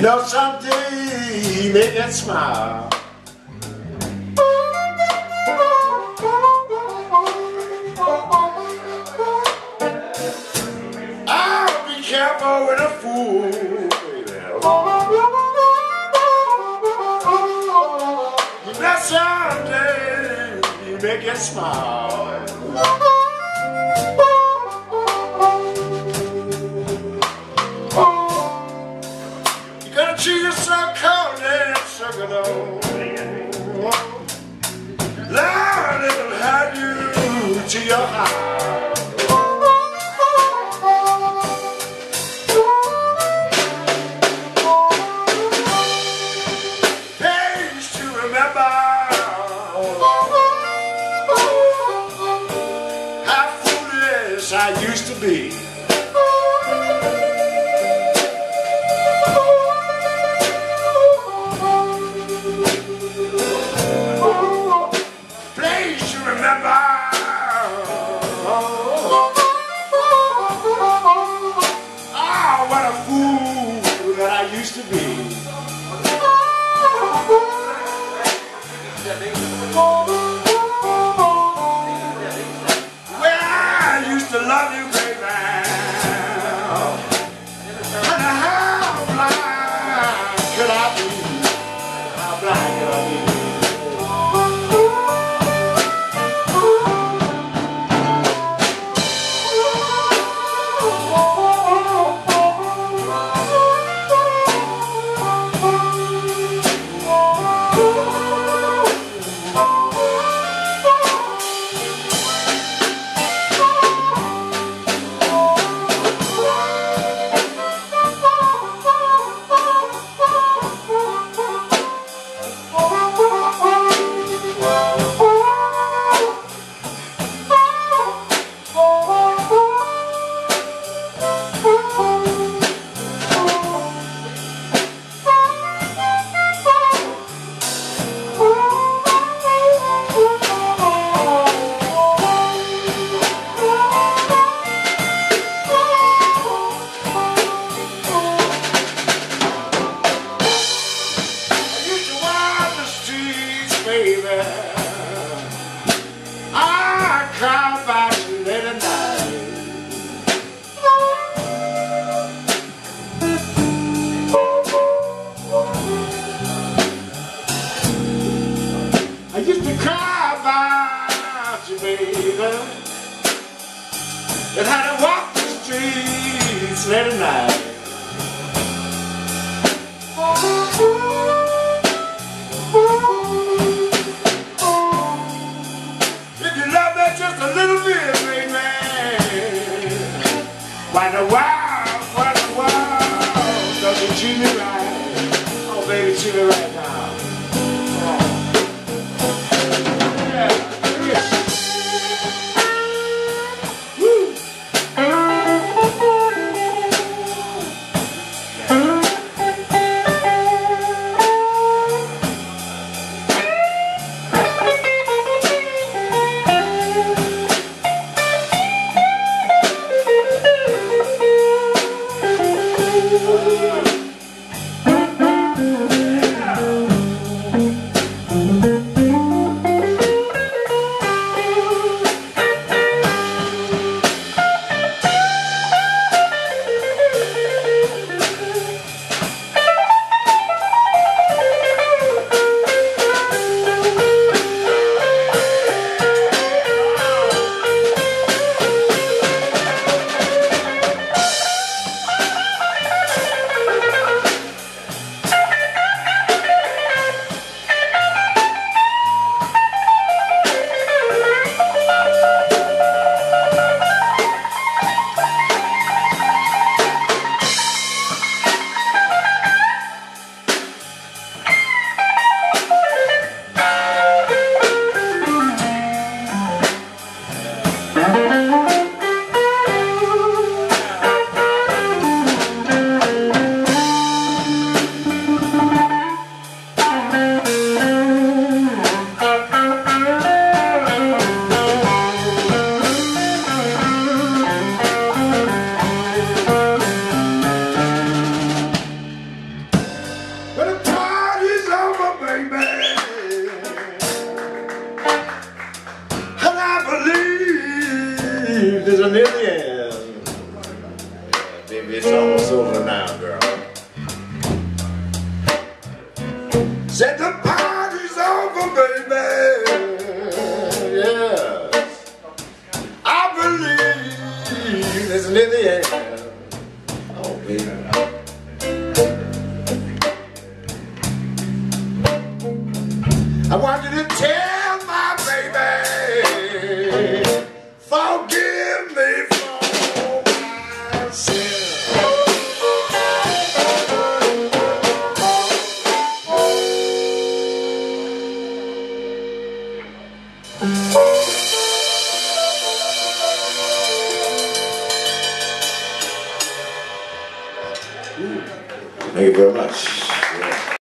You know someday you make it smile. I'll be careful with a fool. You know someday you make it smile. Lord, it'll you to your heart. To remember how foolish I used to be. How to walk the streets late at night. If you love me just a little bit, baby, why the world, why the world doesn't treat me right? Oh, baby, treat me right Said the party's over, baby. Yes. I believe it's in the air. Oh, baby. I want you